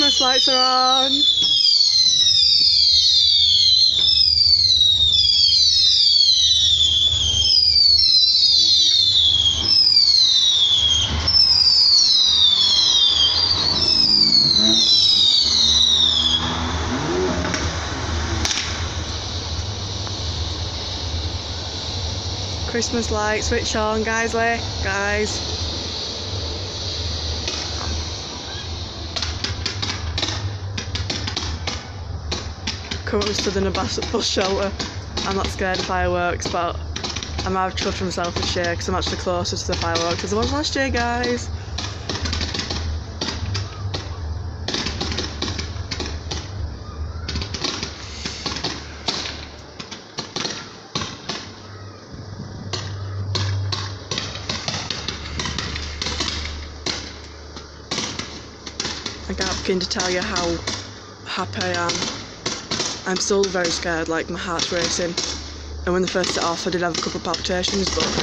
Christmas lights are on. Christmas lights switch on, guys. Guys. Currently stood in a bus, shelter. I'm not scared of fireworks, but I might have chuffed myself this year because I'm actually closer to the fireworks as I was last year, guys. I can't begin to tell you how happy I am I'm still very scared, like my heart's racing. And when the first set off, I did have a couple of palpitations, but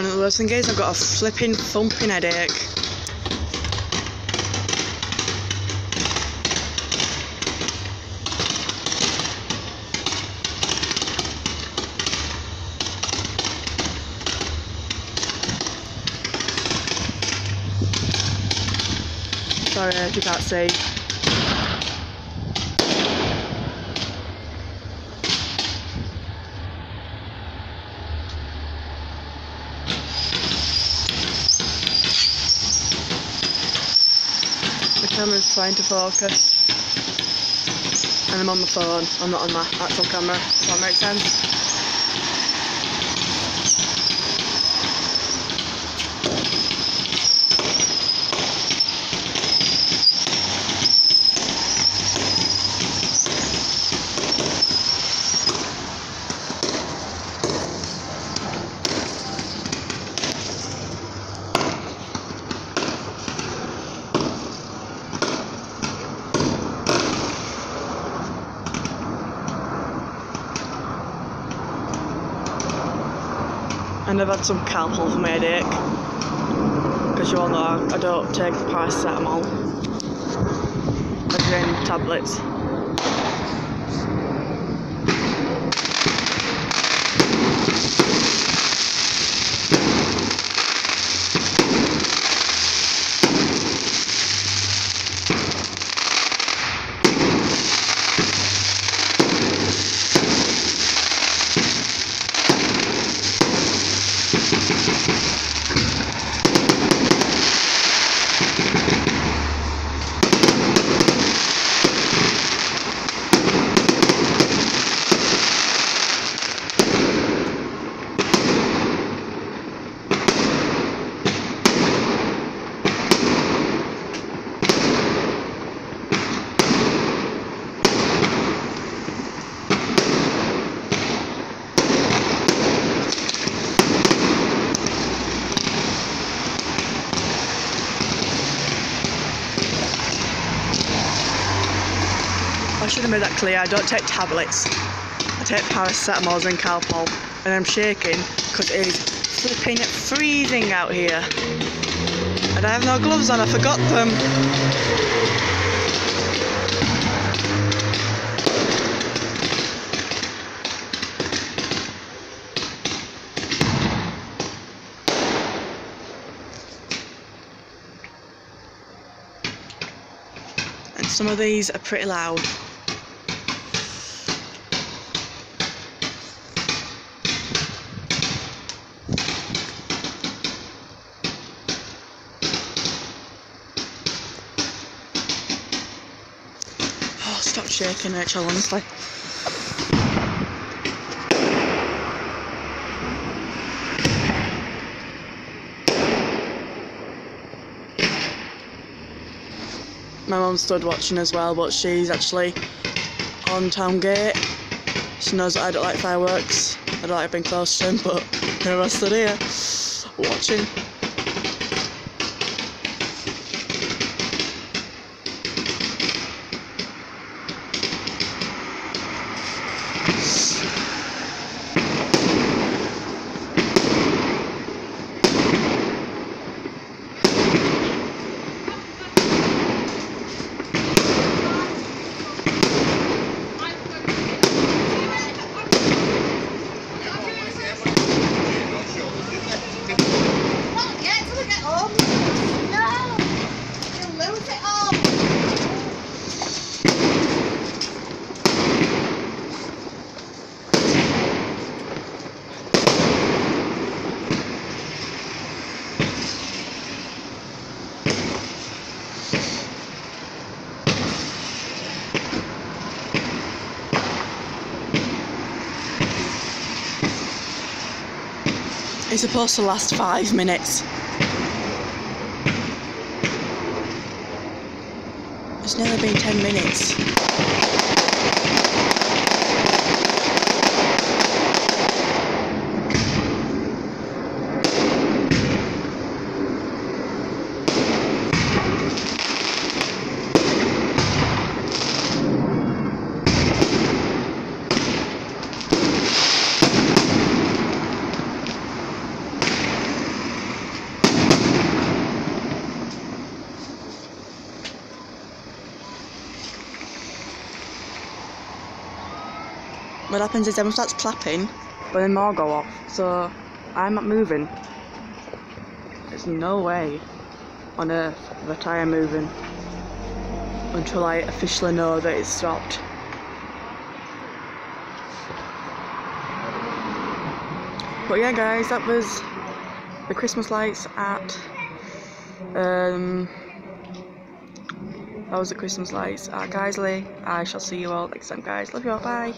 Don't the worst thing is I've got a flipping thumping headache. Sorry you can't see. Camera's trying to focus. And I'm on the phone, I'm not on my actual camera, Does that make sense? And I've had some Calpol for my headache. Because you all know I don't take paracetamol. I drink tablets should have made that clear. I don't take tablets. I take paracetamols and Calpol. And I'm shaking because it is flipping freezing out here. And I have no gloves on. I forgot them. And some of these are pretty loud. Stop shaking, Rachael, honestly. My mum stood watching as well, but she's actually on town gate. She knows that I don't like fireworks. I don't like being close to them, but here I stood here watching. It's supposed to last five minutes. It's nearly been ten minutes. What happens is everyone starts clapping, but then more go off. So I'm not moving. There's no way on earth that I am moving until I officially know that it's stopped. But yeah, guys, that was the Christmas lights at. Um, that was the Christmas lights at Guiseley. I shall see you all next time, guys. Love you all. Bye.